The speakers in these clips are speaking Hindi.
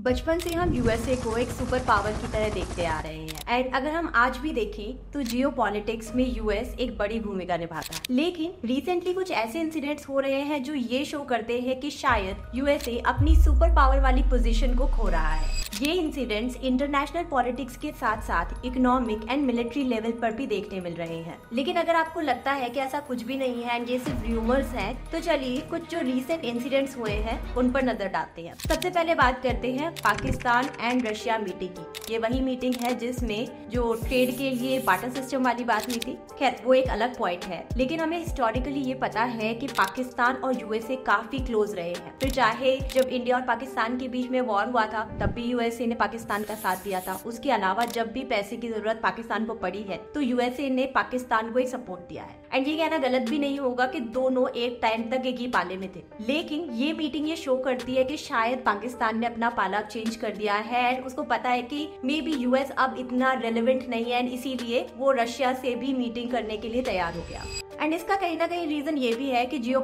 बचपन से हम यूएसए को एक सुपर पावर की तरह देखते आ रहे हैं। एंड अगर हम आज भी देखें तो जियो पॉलिटिक्स में यूएस एक बड़ी भूमिका निभाता है। लेकिन रिसेंटली कुछ ऐसे इंसिडेंट्स हो रहे हैं जो ये शो करते हैं कि शायद यूएसए अपनी सुपर पावर वाली पोजीशन को खो रहा है। ये इंसिडेंट्स इंटरनेशनल पॉलिटिक्स के साथ साथ इकोनॉमिक एंड मिलिट्री लेवल पर भी देखने मिल रहे हैं। लेकिन अगर आपको लगता है कि ऐसा कुछ भी नहीं है एंड ये सिर्फ़ र्यूमर्स हैं तो चलिए कुछ जो रिसेंट इंसिडेंट्स हुए हैं, उन पर नज़र डालते हैं। सबसे पहले बात करते हैं पाकिस्तान एंड रशिया मीटिंग की। ये वही मीटिंग है जिसमें जो ट्रेड के लिए बाटर सिस्टम वाली बात हुई थी, खैर, वो एक अलग पॉइंट है। लेकिन हमें हिस्टोरिकली ये पता है कि पाकिस्तान और यूएसए काफ़ी क्लोज रहे हैं। फिर चाहे जब इंडिया और पाकिस्तान के बीच में वॉर हुआ था, तब भी यूएसए ने पाकिस्तान का साथ दिया था। उसके अलावा जब भी पैसे की ज़रूरत पाकिस्तान को पड़ी है तो यूएसए ने पाकिस्तान को ही सपोर्ट दिया है। एंड ये कहना गलत भी नहीं होगा कि दोनों एक टाइम तक एक ही पाले में थे। लेकिन ये मीटिंग ये शो करती है कि शायद पाकिस्तान ने अपना पाला चेंज कर दिया है एंड उसको पता है कि मे बी यूएस अब इतना रेलिवेंट नहीं है एंड इसीलिए वो रशिया से भी मीटिंग करने के लिए तैयार हो गया। एंड इसका कहीं ना कहीं रीजन ये भी है कि जियो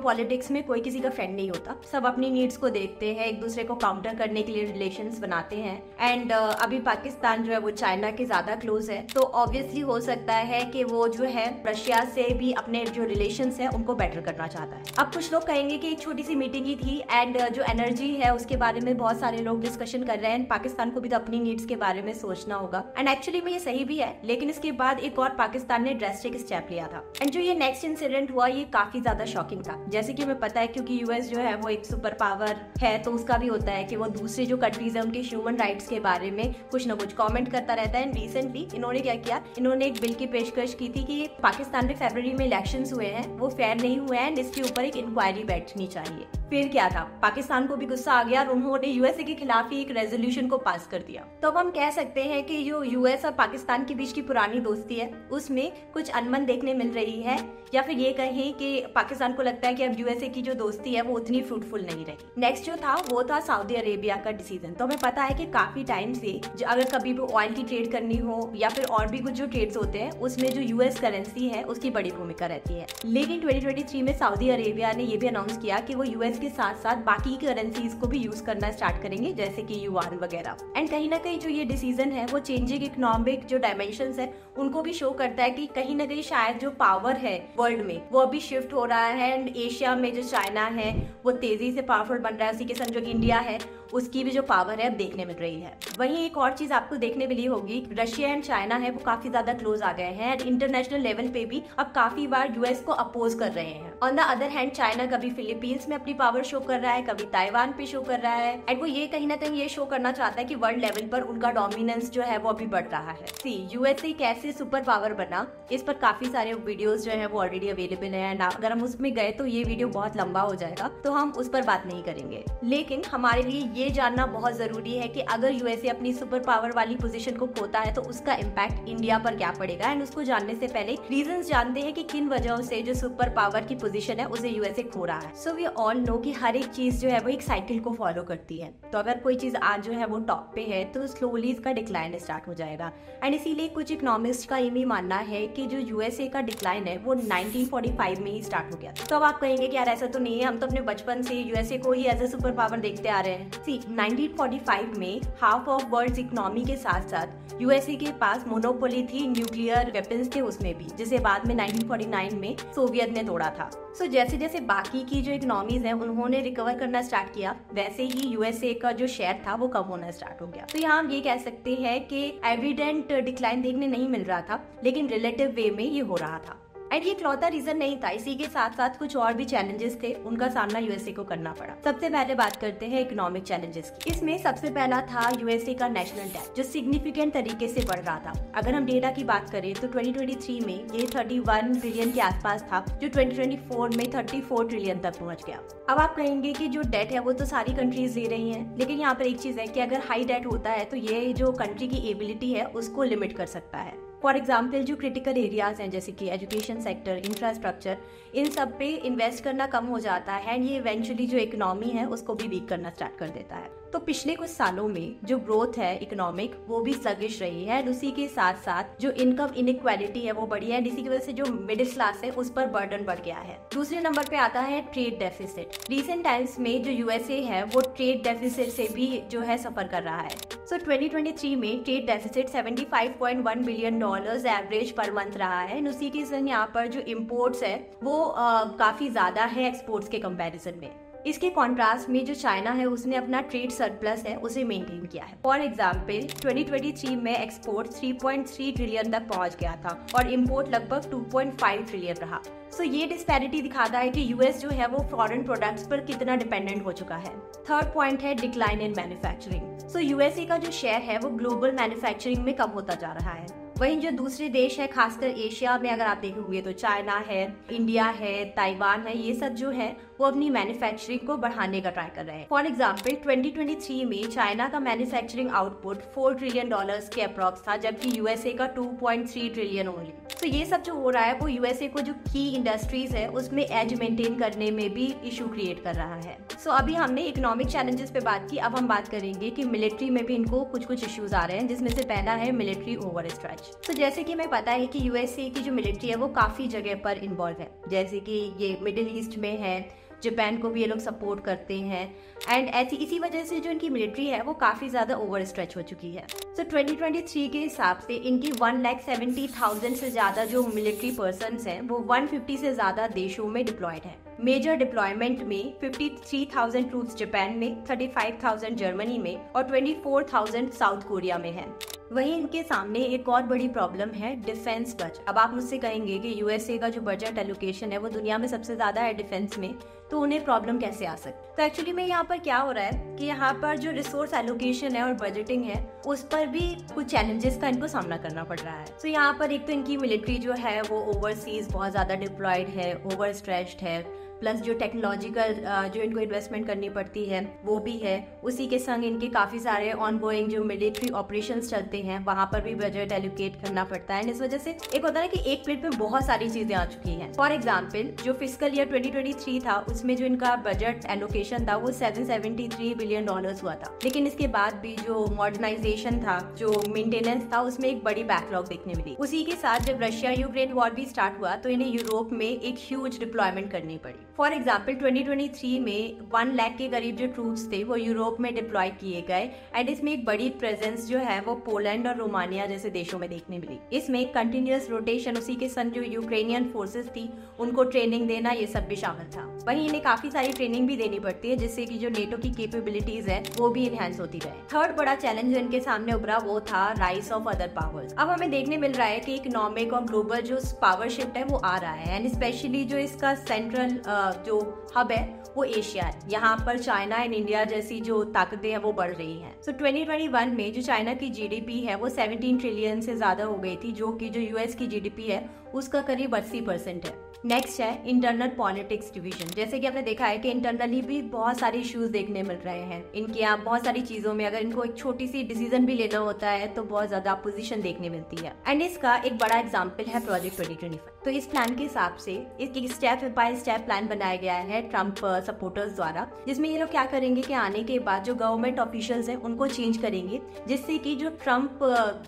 में कोई किसी का फ्रेंड नहीं होता। सब अपनी नीड्स को देखते हैं एक दूसरे को काउंटर करने के लिए रिलेशन बनाते हैं। एंड uh, अभी पाकिस्तान जो है वो चाइना के ज़्यादा क्लोज है। तो ऑब्वियसली हो सकता है कि वो जो है रशिया से भी अपने जो रिलेशन है उनको बेटर करना चाहता है। अब कुछ लोग कहेंगे कि एक छोटी सी मीटिंग ही थी एंड uh, जो एनर्जी है उसके बारे में बहुत सारे लोग डिस्कशन कर रहे हैं। पाकिस्तान को भी तो अपनी नीड्स के बारे में सोचना होगा। एंड एक्चुअली में ये सही भी है लेकिन इसके बाद एक और पाकिस्तान ने ड्रेस्टिक स्टेप लिया था। एंड जो ये नेक्स्ट इंसिडेंट हुआ ये काफ़ी ज़्यादा शॉकिंग था। जैसे कि हमें पता है क्योंकि यूएस जो है वो एक सुपर पावर है तो उसका भी होता है कि वो दूसरे जो कंट्रीज़ है उनके ह्यूमन राइट्स के बारे में कुछ ना कुछ कमेंट करता रहता है। एंड रिसेंटली इन्होंने क्या किया? इन्होंने एक बिल की पेशकश की थी कि पाकिस्तान में फेबर में इलेक्शन हुए हैं, वो फेयर नहीं हुए हैं इसके ऊपर एक इंक्वायरी बैठनी चाहिए। फिर क्या था? पाकिस्तान को भी गुस्सा आ गया और उन्होंने यूएसए के खिलाफ ही एक रेजोल्यूशन को पास कर दिया। तो अब हम कह सकते हैं कि जो यूएस और पाकिस्तान के बीच की पुरानी दोस्ती है, उसमें कुछ अनमन देखने मिल रही है, या फिर ये कहें कि पाकिस्तान को लगता है कि अब यूएसए की जो दोस्ती है, वो उतनी फ्रूटफुल नहीं रही। नेक्स्ट जो था, वो था सऊदी अरेबिया का डिसीज़न तो हमें पता है कि काफ़ी टाइम से अगर कभी भी ऑयल की ट्रेड करनी हो, या फिर और भी कुछ जो ट्रेड्स होते हैं, उसमें जो यूएस करेंसी है, उसकी बड़ी भूमिका रहती है। लेकिन ट्वेंटी में सऊदी अरेबिया ने ये भी अनाउंस किया कि वो यूएस के साथ साथ बाकी करेंसीज को भी यूज़ करना स्टार्ट करेंगे, जैसे कि युवान वगैरह। एंड कहीं ना कहीं जो ये डिसीज़न है, वो चेंजिंग इकोनॉमिक जो डायमेंशन है, उनको भी शो करता है कि कहीं ना कहीं शायद जो पावर है वर्ल्ड में, वो अभी शिफ्ट हो रहा है। एंड एशिया में जो चाइना है, वो तेज़ी से पावरफुल बन रहा है। उसी के संग जो इंडिया है उसकी भी जो पावर है, अब देखने मिल रही है। वहीं एक और चीज़ आपको देखने मिली होगी रशिया एंड चाइना है, वो काफ़ी ज़्यादा क्लोज आ गए हैं एंड इंटरनेशनल लेवल पे भी अब काफ़ी बार यूएस को अपोज कर रहे हैं। On the other hand China कभी फिलीपींस में अपनी पावर शो कर रहा है, कभी ताइवान पे शो कर रहा है एंड वो ये कहीं ना कहीं ये शो करना चाहता है कि वर्ल्ड लेवल पर उनका डोमिनेंस जो है, वो अभी बढ़ रहा है। सी यूएसए कैसे सुपर पावर बना, इस पर काफ़ी सारे वीडियोस जो है, वो ऑलरेडी अवेलेबल है एंड अगर हम उसमें गए तो ये वीडियो बहुत लंबा हो जाएगा तो हम उस पर बात नहीं करेंगे। लेकिन हमारे लिए ये जानना बहुत ज़रूरी है कि अगर यूएसए अपनी सुपर पावर वाली पोजीशन को खोता है तो उसका इम्पैक्ट इंडिया पर क्या पड़ेगा? एंड उसको जानने से पहले रीजन जानते हैं कि किन वजहों से जो सुपर पावर की पोजीशन है, उसे यूएसए खो रहा है। सो वी ऑल नो कि हर एक चीज़ जो है, वो एक साइकिल को फॉलो करती है। तो अगर कोई चीज़ आज जो है, वो टॉप पे है तो स्लोली इसका डिक्लाइन स्टार्ट हो जाएगा। एंड इसीलिए कुछ इकोनॉमिस्ट का ये भी मानना है कि जो यूएसए का डिक्लाइन है, वो 1945 में ही स्टार्ट हो गया। तो अब आप कहेंगे कि यार ऐसा तो नहीं है, हम तो अपने बचपन से यूएसए को ही एज ए सुपर पावर देखते आ रहे हैं। सी 1945 में हाफ़ ऑफ़ वर्ल्ड इकोनॉमी के साथ साथ यूएसए के पास मोनोपोली थी न्यूक्लियर वेपन्स थे उसमें भी जिसे बाद में 1949 में सोवियत ने तोड़ा था। सो so, जैसे जैसे बाकी की जो इकोनॉमीज हैं उन्होंने रिकवर करना स्टार्ट किया वैसे ही यूएसए का जो शेयर था वो कम होना स्टार्ट हो गया। तो यहाँ हम ये कह सकते हैं कि एविडेंट डिक्लाइन देखने नहीं मिल रहा था लेकिन रिलेटिव वे में ये हो रहा था। एंड ये इकलौता रीजन नहीं था, इसी के साथ साथ कुछ और भी चैलेंजेस थे, उनका सामना यूएसए को करना पड़ा। सबसे पहले बात करते हैं इकोनॉमिक चैलेंजेस की। इसमें सबसे पहला था यूएसए का नेशनल डेट जो सिग्निफिकेंट तरीके से बढ़ रहा था। अगर हम डेटा की बात करें तो 2023 में ये 31 ट्रिलियन के आसपास था, जो 2024 में 34 ट्रिलियन तक पहुँच गया। अब आप कहेंगे कि जो डेट है, वो तो सारी कंट्रीज़ दे रही हैं, लेकिन यहाँ पर एक चीज़ है कि अगर हाई डेट होता है तो ये जो कंट्री की एबिलिटी है, उसको लिमिट कर सकता है। फॉर एग्ज़ाम्पल जो क्रिटिकल एरियाज़ हैं, जैसे कि एजुकेशन सेक्टर इंफ्रास्ट्रक्चर इन सब पे इन्वेस्ट करना कम हो जाता है एंड ये इवेंचुअली जो इकोनॉमी है, उसको भी वीक करना स्टार्ट कर देता है। तो पिछले कुछ सालों में जो ग्रोथ है इकोनॉमिक वो भी स्लगिश रही है एंड उसी के साथ साथ जो इनकम इनक्वालिटी है वो बढ़ी है इसी की वजह से जो मिडिल क्लास है उस पर बर्डन बढ़ गया है। दूसरे नंबर पे आता है ट्रेड डेफिसिट रिसेंट टाइम्स में जो यूएसए है वो ट्रेड डेफिसिट से भी जो है सफ़र कर रहा है। सो so, 2023 में trade deficit 75.1 billion dollars average पर मंथ रहा है उसी के यहाँ पर जो इम्पोर्ट्स है वो आ, काफ़ी ज़्यादा है एक्सपोर्ट्स के कंपैरिजन में। इसके कॉन्ट्रास्ट में जो चाइना है उसने अपना ट्रेड सरप्लस है उसे मेंटेन किया है। फॉर एग्ज़ाम्पल 2023 में एक्सपोर्ट 3.3 ट्रिलियन तक पहुँच गया था और इम्पोर्ट लगभग 2.5 ट्रिलियन रहा। सो so, ये डिस्पैरिटी दिखाता है कि यूएस जो है वो फॉरेन प्रोडक्ट्स पर कितना डिपेंडेंट हो चुका है। थर्ड पॉइंट है decline in manufacturing so USA का जो शेयर है वो ग्लोबल मैन्युफैक्चरिंग में कम होता जा रहा है। वहीं जो दूसरे देश है खासकर एशिया में अगर आप देखोगे तो चाइना है इंडिया है ताइवान है ये सब जो है वो अपनी मैन्युफैक्चरिंग को बढ़ाने का ट्राई कर रहे हैं। फॉर एग्ज़ाम्पल 2023 में चाइना का मैन्युफैक्चरिंग आउटपुट 4 ट्रिलियन डॉलर्स के अप्रॉक्स था जबकि यूएसए का 2.3 ट्रिलियन ओनली तो ये सब जो हो रहा है वो यूएसए को जो की इंडस्ट्रीज़ है उसमें एज मेंटेन करने में भी इशू क्रिएट कर रहा है। सो so, अभी हमने इकोनॉमिक चैलेंजेस पे बात की अब हम बात करेंगे कि मिलिट्री में भी इनको कुछ कुछ इश्यूज़ आ रहे हैं जिसमें से पहला है मिलिट्री ओवर स्ट्रेच तो जैसे कि हमें पता है कि यूएसए की जो मिलिट्री है वो काफ़ी जगह पर इन्वॉल्व है। जैसे कि ये मिडिल ईस्ट में है जापान को भी ये लोग सपोर्ट करते हैं। एंड ऐसी इसी वजह से जो इनकी मिलिट्री है वो काफ़ी ज़्यादा ओवर स्ट्रेच हो चुकी है। सो so, 2023 के हिसाब से इनकी वन लैख सेवेंटी थाउज़ेंड से ज़्यादा जो मिलिट्री पर्सन हैं वो 150 से ज़्यादा देशों में डिप्लॉयड है। मेजर डिप्लॉयमेंट में 53,000 ट्रूप्स जापान में 35,000 जर्मनी में और 24,000 साउथ कोरिया में है। वहीं इनके सामने एक और बड़ी प्रॉब्लम है डिफेंस बजट अब आप मुझसे कहेंगे कि यूएसए का जो बजट एलोकेशन है, वो दुनिया में सबसे ज़्यादा है डिफेंस में तो उन्हें प्रॉब्लम कैसे आ सकती तो एक्चुअली में यहाँ पर क्या हो रहा है कि यहाँ पर जो रिसोर्स एलोकेशन है और बजटिंग है, उस पर भी कुछ चैलेंजेस का इनको सामना करना पड़ रहा है। तो so यहाँ पर एक तो इनकी मिलिट्री जो है, वो ओवरसीज बहुत ज़्यादा डिप्लॉयड है ओवर स्ट्रेच्ड है। प्लस जो टेक्नोलॉजिकल जो इनको इन्वेस्टमेंट करनी पड़ती है, वो भी है। उसी के संग इनके काफ़ी सारे ऑन गोइंग जो मिलिट्री ऑपरेशन चलते हैं, वहाँ पर भी बजट एलोकेट करना पड़ता है। इस वजह से एक होता है कि एक प्लेट में बहुत सारी चीज़ें आ चुकी हैं। फॉर एग्ज़ाम्पल जो फ़िज़िकल ईयर 2023 था, उसमें जो इनका बजट एलोकेशन था, वो 773 बिलियन डॉलर्स हुआ था। लेकिन इसके बाद भी जो मॉडर्नाइजेशन था, जो मेंटेनेंस था, उसमें एक बड़ी बैकलॉग देखने मिली। उसी के साथ जब रशिया यूक्रेन वॉर भी स्टार्ट हुआ तो इन्हें यूरोप में एक ह्यूज डिप्लॉयमेंट करनी पड़ी। फॉर एग्ज़ाम्पल 2023 में वन लाख के करीब जो ट्रूप्स थे, वो यूरोप में डिप्लॉय किए गए एंड इसमें एक बड़ी प्रेजेंस जो है, वो पोलैंड और रोमानिया जैसे देशों में देखने मिली। इसमें कंटिन्यूस रोटेशन उसी के संग जो यूक्रेनियन फोर्सेस थी, उनको ट्रेनिंग देना, ये सब भी शामिल था। वहीं इन्हें काफ़ी सारी ट्रेनिंग भी देनी पड़ती है, जिससे की जो नेटो की केपेबिलिटीज है, वो भी इनहेंस होती रहे। थर्ड बड़ा चैलेंज जो इनके सामने उभरा, वो था राइस ऑफ़ अदर पावर्स अब हमें देखने मिल रहा है की इकोनॉमिक और ग्लोबल जो पावर शिफ्ट है, वो आ रहा है एंड स्पेशली जो इसका सेंट्रल जो हब है वो एशिया है। यहाँ पर चाइना एंड इंडिया जैसी जो ताकतें हैं वो बढ़ रही हैं। सो so, 2021 में जो चाइना की जीडीपी है वो 17 ट्रिलियन से ज़्यादा हो गई थी जो कि जो यूएस की जीडीपी है उसका करीब अस्सी परसेंट है। नेक्स्ट है इंटरनल पॉलिटिक्स डिवीज़न जैसे कि आपने देखा है कि इंटरनली भी बहुत सारे इश्यूज़ देखने मिल रहे हैं। इनके यहाँ बहुत सारी चीज़ों में अगर इनको एक छोटी सी डिसीज़न भी लेना होता है तो बहुत ज़्यादा अपोजिशन देखने मिलती है। एंड इसका एक बड़ा एग्ज़ाम्पल है प्रोजेक्ट ट्वेंटी तो इस प्लान के हिसाब से एक स्टेप बाय स्टेप प्लान बनाया गया है ट्रंप सपोर्टर्स द्वारा। जिसमें ये लोग क्या करेंगे कि आने के बाद जो गवर्नमेंट ऑफिशियल्स हैं, उनको चेंज करेंगे। जिससे कि जो ट्रंप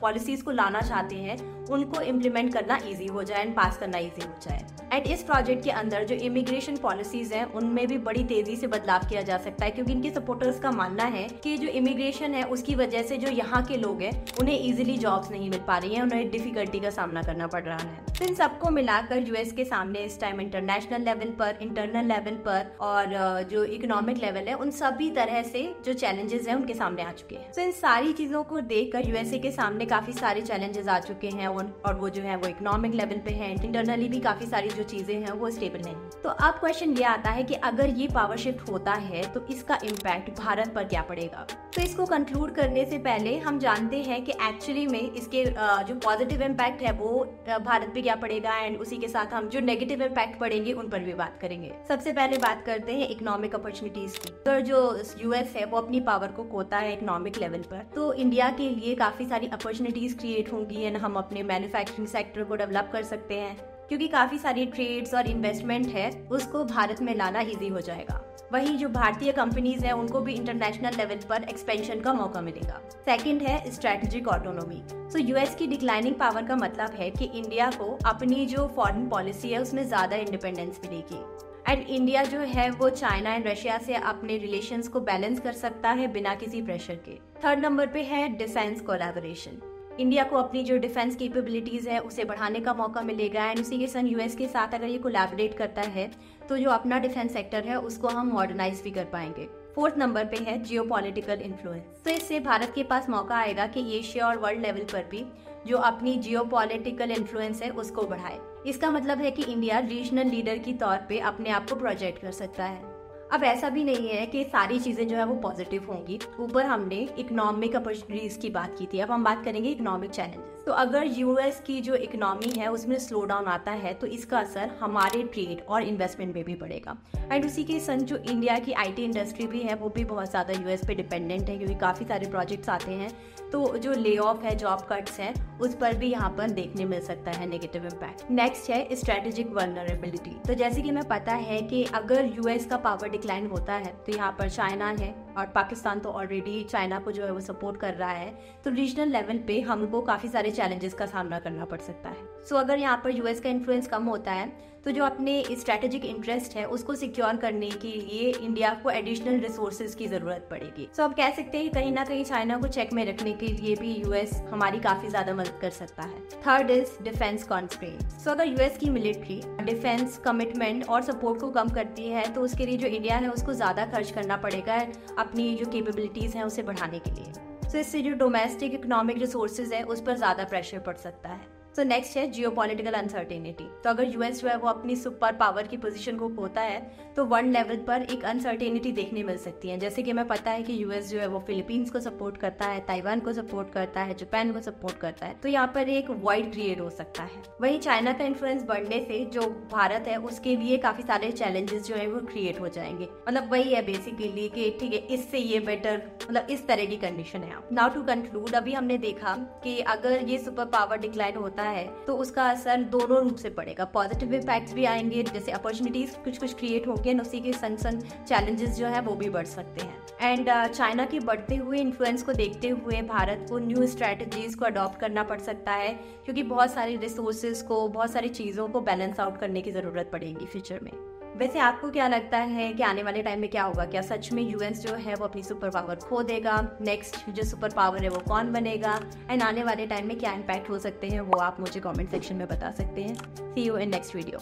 पॉलिसीज़ को लाना चाहते हैं उनको इम्प्लीमेंट करना ईजी हो जाए एंड पास करना ईजी हो जाए। एंड इस प्रोजेक्ट के अंदर जो इमिग्रेशन पॉलिसीज़ हैं, उनमें भी बड़ी तेज़ी से बदलाव किया जा सकता है, क्योंकि इनके सपोर्टर्स का मानना है कि जो इमिग्रेशन है, उसकी वजह से जो यहाँ के लोग हैं, उन्हें इजिली जॉब्स नहीं मिल पा रही है, उन्हें डिफिकल्टी का सामना करना पड़ रहा है। तो इन सबको मिलाकर यूएस के सामने इस टाइम इंटरनेशनल लेवल पर इंटरनल लेवल पर और जो इकोनॉमिक लेवल है, उन सभी तरह से जो चैलेंजेस हैं, उनके सामने आ चुके हैं। तो इन सारी चीज़ों को देखकर यूएसए के सामने काफ़ी सारे चैलेंजेस आ चुके हैं और वो जो है वो इकोनॉमिक लेवल पे है इंटरनली भी काफ़ी सारी जो चीज़ें हैं वो स्टेबल नहीं तो अब क्वेश्चन ये आता है कि अगर ये पावर शिफ्ट होता है तो इसका इम्पैक्ट भारत पर क्या पड़ेगा? तो इसको कंक्लूड करने से पहले हम जानते हैं कि एक्चुअली में इसके जो पॉजिटिव इम्पैक्ट है वो भारत पे क्या पड़ेगा एंड उसी के साथ हम जो नेगेटिव इम्पैक्ट पड़ेंगे, उन पर भी बात करेंगे। सबसे पहले बात करते हैं इकोनॉमिक अपॉर्चुनिटीज़ की। तो जो यूएस है, वो अपनी पावर को खोता है इकोनॉमिक लेवल पर। तो इंडिया के लिए काफ़ी सारी अपॉर्चुनिटीज़ क्रिएट होंगी एंड हम अपने मैन्युफैक्चरिंग सेक्टर को डेवलप कर सकते हैं, क्योंकि काफ़ी सारी ट्रेड्स और इन्वेस्टमेंट है, उसको भारत में लाना इजी हो जाएगा। वहीं जो भारतीय कंपनीज़ हैं, उनको भी इंटरनेशनल लेवल पर एक्सपेंशन का मौका मिलेगा। सेकंड है स्ट्रेटेजिक ऑटोनोमी सो यूएस की डिक्लाइनिंग पावर का मतलब है कि इंडिया को अपनी जो फॉरेन पॉलिसी है, उसमें ज़्यादा इंडिपेंडेंस मिलेगी। एंड इंडिया जो है, वो चाइना एंड रशिया से अपने रिलेशंस को बैलेंस कर सकता है बिना किसी प्रेशर के। थर्ड नंबर पे है डिफेंस कोलैबोरेशन इंडिया को अपनी जो डिफेंस कैपेबिलिटीज है, उसे बढ़ाने का मौका मिलेगा। एंड उसी के संग यूएस के साथ अगर ये कोलैबोरेट करता है तो जो अपना डिफेंस सेक्टर है, उसको हम मॉडर्नाइज भी कर पाएँगे। फोर्थ नंबर पे है जियो पॉलिटिकल इन्फ्लुएंस तो इससे भारत के पास मौका आएगा कि एशिया और वर्ल्ड लेवल पर भी जो अपनी जियो पॉलिटिकल इन्फ्लुएंस है, उसको बढ़ाए। इसका मतलब है कि इंडिया रीजनल लीडर की तौर पे अपने आप को प्रोजेक्ट कर सकता है। अब ऐसा भी नहीं है कि सारी चीज़ें जो है वो पॉजिटिव होंगी। ऊपर हमने इकोनॉमिक अपॉर्चुनिटीज़ की बात की थी। अब हम बात करेंगे इकोनॉमिक चैलेंजेस तो अगर यूएस की जो इकोनॉमी है, उसमें स्लो डाउन आता है तो इसका असर हमारे ट्रेड और इन्वेस्टमेंट में भी पड़ेगा। एंड उसी के संग जो इंडिया की आईटी इंडस्ट्री भी है, वो भी बहुत ज़्यादा यूएस पे डिपेंडेंट है, क्योंकि काफ़ी सारे प्रोजेक्ट्स आते हैं। तो जो ले ऑफ़ है जॉब कट्स हैं, उस पर भी यहाँ पर देखने मिल सकता है नेगेटिव इम्पैक्ट नेक्स्ट है स्ट्रेटेजिक वर्नरेबिलिटी तो जैसे कि हमें पता है कि अगर यूएस का पावर डिक्लाइन होता है तो यहाँ पर चाइना है और पाकिस्तान तो ऑलरेडी चाइना को जो है वो सपोर्ट कर रहा है तो रीजनल लेवल पे हमको काफ़ी सारे चैलेंजेस का सामना करना पड़ सकता है। सो so, अगर यहाँ पर यूएस का इन्फ्लुएंस कम होता है तो जो अपने स्ट्रेटेजिक इंटरेस्ट है उसको सिक्योर करने के लिए इंडिया को एडिशनल रिसोर्सेज की ज़रूरत पड़ेगी। सो so, अब कह सकते हैं कहीं ना कहीं चाइना को चेक में रखने के लिए भी यूएस हमारी काफ़ी ज़्यादा मदद कर सकता है। Third is defence constraint so अगर यूएस की मिलिट्री डिफेंस कमिटमेंट और सपोर्ट को कम करती है तो उसके लिए जो इंडिया है उसको ज़्यादा खर्च करना पड़ेगा अपनी जो केपेबिलिटीज हैं उसे बढ़ाने के लिए। तो so, इससे जो डोमेस्टिक इकोनॉमिक रिसोर्सेज है उस पर ज़्यादा प्रेशर पड़ सकता है। तो नेक्स्ट है जियो पॉलिटिकल अनसर्टेनिटी तो अगर यूएस जो है वो अपनी सुपर पावर की पोजीशन को खोता है तो वर्ल्ड लेवल पर एक अनसर्टेनिटी देखने मिल सकती है। जैसे कि हमें पता है कि यूएस जो है वो फिलीपींस को सपोर्ट करता है ताइवान को सपोर्ट करता है जापान को सपोर्ट करता है। तो यहाँ पर एक वाइड क्रिएट हो सकता है। वही चाइना का इन्फ्लुएंस बढ़ने से जो भारत है, उसके लिए काफ़ी सारे चैलेंजेस जो है वो क्रिएट हो जाएँगे। मतलब वही है बेसिकली कि ठीक है, इससे ये बेटर मतलब इस तरह की कंडीशन है। नाउ टू कंक्लूड अभी हमने देखा कि अगर ये सुपर पावर डिक्लाइन होता है तो उसका असर दोनों रूप से पड़ेगा। पॉजिटिव इम्पैक्ट भी आएँगे, जैसे अपॉर्चुनिटीज़ कुछ कुछ क्रिएट होंगे उसी के संग संग चैलेंजेस जो है, वो भी बढ़ सकते हैं। एंड चाइना के की बढ़ते हुए इन्फ्लुएंस को देखते हुए भारत को न्यू स्ट्रेटजीज को अडॉप्ट करना पड़ सकता है, क्योंकि बहुत सारी रिसोर्सेज को, बहुत सारी चीज़ों को बैलेंस आउट करने की ज़रूरत पड़ेगी फ्यूचर में। वैसे आपको क्या लगता है कि आने वाले टाइम में क्या होगा? क्या सच में यूएस जो है वो अपनी सुपर पावर खो देगा? नेक्स्ट जो सुपर पावर है वो कौन बनेगा? एंड आने वाले टाइम में क्या इम्पैक्ट हो सकते हैं? वो आप मुझे कमेंट सेक्शन में बता सकते हैं। See you in next video